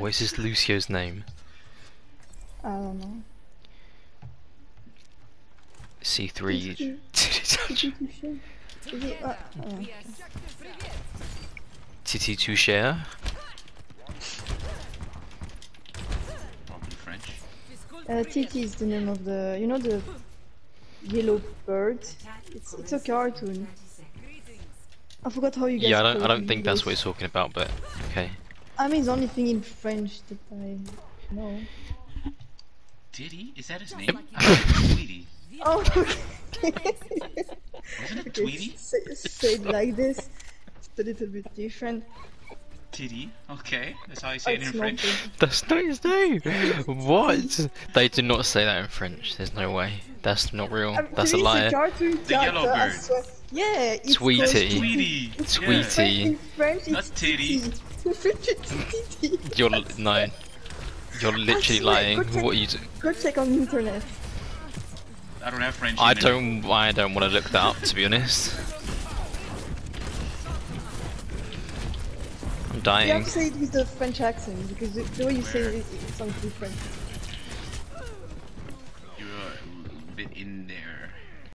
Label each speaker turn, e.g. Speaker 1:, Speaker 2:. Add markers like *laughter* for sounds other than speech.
Speaker 1: What is this Lucio's name?
Speaker 2: I don't know.
Speaker 1: C3.
Speaker 2: Titi Touche? Is it? Uh.
Speaker 1: Titi Toucher?
Speaker 3: French.
Speaker 2: Uh, Titi is the name of the, you know the yellow bird? It's, it's a cartoon. I forgot how you guys
Speaker 1: Yeah, I don't. I don't think that's what
Speaker 2: English.
Speaker 1: he's talking about, but okay.
Speaker 2: I mean, the only thing in French that I know.
Speaker 3: Did he? Is that his name? *laughs* Tweety.
Speaker 2: Oh, okay. *laughs*
Speaker 3: Wasn't it
Speaker 2: okay,
Speaker 3: Tweety? *laughs*
Speaker 2: say, say it like this. It's a little bit different.
Speaker 3: Titty. Okay, that's how you
Speaker 2: Oh,
Speaker 3: say it in French.
Speaker 2: not
Speaker 1: That's not his name. What? They do not say that in French. There's no way. That's not real.
Speaker 2: I'm
Speaker 1: That's a
Speaker 2: kidding,
Speaker 1: lie.
Speaker 2: A
Speaker 3: The yellow
Speaker 2: character, I
Speaker 3: bird.
Speaker 2: Yeah, it's
Speaker 1: Tweety.
Speaker 2: called-
Speaker 3: Tweety.
Speaker 1: Tweety.
Speaker 2: French, in French,
Speaker 3: Not
Speaker 2: it's
Speaker 3: titty.
Speaker 2: Titi. *laughs*
Speaker 1: You're l- no. You're literally
Speaker 2: swear,
Speaker 1: lying.
Speaker 2: check-
Speaker 1: What are you? doing?
Speaker 2: Go check on the internet.
Speaker 3: I don't have French.
Speaker 1: I
Speaker 3: even.
Speaker 1: don't. I don't want to look that up to be honest. I'm dying.
Speaker 2: You have
Speaker 1: dying.
Speaker 2: to say it with the French accent because the, the way you say it, it sounds different.
Speaker 3: You're a bit in there.